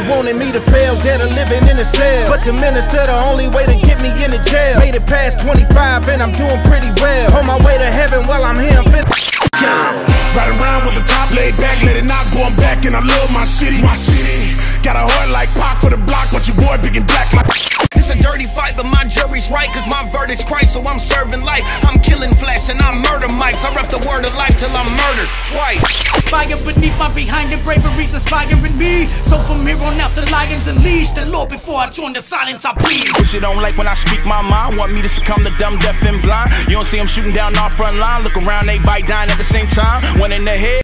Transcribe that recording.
They wanted me to fail, dead or living in a cell. But the minister, the only way to get me in the jail. Made it past 25 and I'm doing pretty well. On my way to heaven while I'm here, I'm finna. Ride around with the top laid back, let it not going back, and I love my city. My city got a heart like Pac for the block, but your boy big and black. Like It's a dirty fight, but my jury's right, cause my verdict's Christ, so I'm serving life. I'm killing flesh and I murder mics. I rep the word of life till I'm murdered twice. Fire beneath my behind the bravery's inspiring me. So from here on out, the lions unleash the Lord before I join the silence. I plead. Push it on like when I speak my mind. Want me to succumb to dumb, deaf, and blind. You don't see them shooting down our front line. Look around, they bite dying at the same time. One in the head,